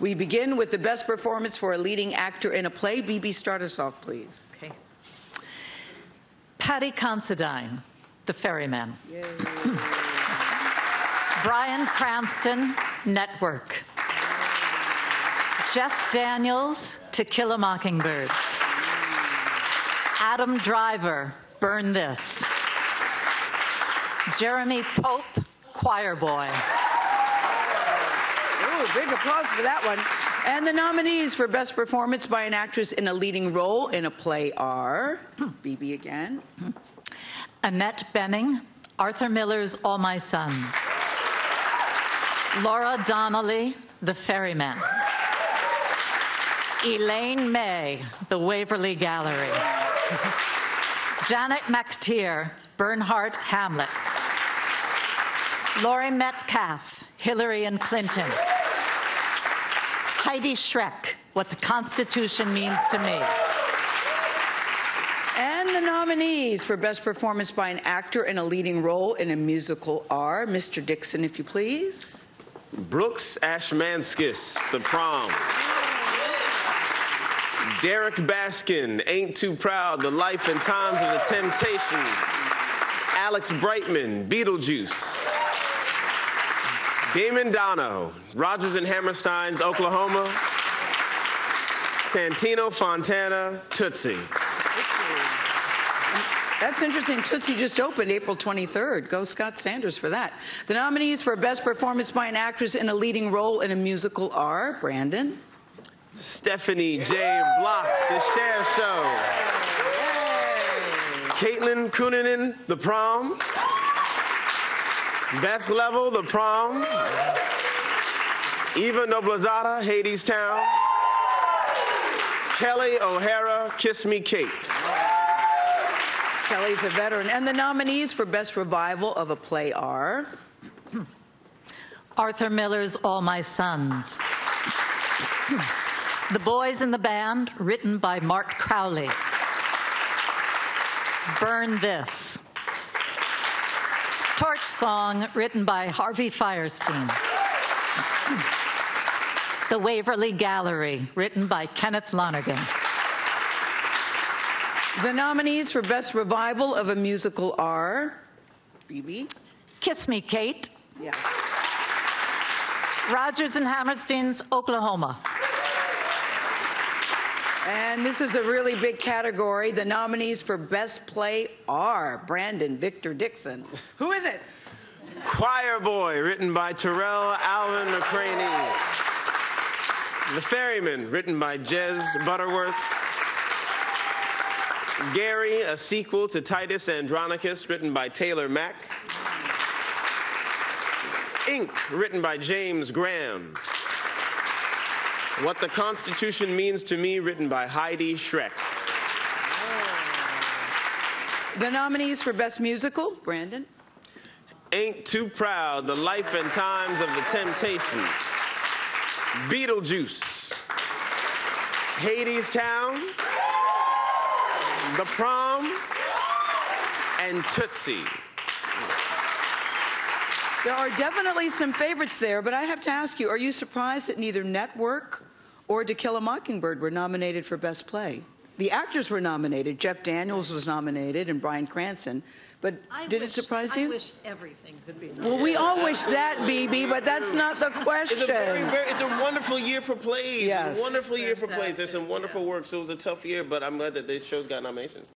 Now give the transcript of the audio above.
We begin with the best performance for a leading actor in a play. BB, start us off, please. Okay. Paddy Considine, The Ferryman. Bryan Cranston, Network. Jeff Daniels, To Kill a Mockingbird. Adam Driver, Burn This. Jeremy Pope, Choir Boy. Big applause for that one. And the nominees for Best Performance by an Actress in a Leading Role in a Play are BB again. Annette Bening, Arthur Miller's All My Sons. Laura Donnelly, The Ferryman. Elaine May, The Waverly Gallery. Janet McTeer, Bernhardt Hamlet. Laurie Metcalf, Hillary and Clinton. Heidi Schreck, What the Constitution Means to Me. And the nominees for Best Performance by an Actor in a Leading Role in a Musical are Mr. Dixon, if you please. Brooks Ashmanskas, The Prom. Derrick Baskin, Ain't Too Proud, The Life and Times of the Temptations. Alex Brightman, Beetlejuice. Damon Daunno, Rodgers and Hammerstein's Oklahoma. Santino Fontana, Tootsie. That's interesting. Tootsie just opened April 23rd. Go Scott Sanders for that. The nominees for Best Performance by an Actress in a Leading Role in a Musical are Brandon. Stephanie J. Block, The Cher Show. Caitlin Kinnunen, The Prom. Beth Leavel, The Prom. Eva Noblezada, Hadestown. Kelly O'Hara, Kiss Me Kate. Kelly's a veteran. And the nominees for Best Revival of a Play are Arthur Miller's All My Sons. the Boys in the Band, written by Mart Crowley. Burn This. Torch Song, written by Harvey Fierstein. the Waverly Gallery, written by Kenneth Lonergan. The nominees for Best Revival of a Musical are BB. Kiss Me, Kate. Yeah. Rodgers and Hammerstein's Oklahoma. And this is a really big category. The nominees for Best Play are Brandon Victor Dixon. Who is it? Choir Boy, written by Tarell Alvin McCraney. The Ferryman, written by Jez Butterworth. Gary, a sequel to Titus Andronicus, written by Taylor Mac. Ink, written by James Graham. What the Constitution Means to Me, written by Heidi Schreck. The nominees for Best Musical, Brandon. Ain't Too Proud, The Life and Times of the Temptations. Beetlejuice. Hadestown. The Prom. And Tootsie. There are definitely some favorites there, but I have to ask you, are you surprised that neither Network or To Kill a Mockingbird were nominated for Best Play? The actors were nominated. Jeff Daniels was nominated and Bryan Cranston. But I did wish- it surprise you? I you? wish everything could be. Well, we all wish that, BB, but that's not the question. It's a, very, question. very, it's a wonderful year for plays. Yes. It's a wonderful year for plays. There's some wonderful yeah. work. So it was a tough year, but I'm glad that the show's got nominations.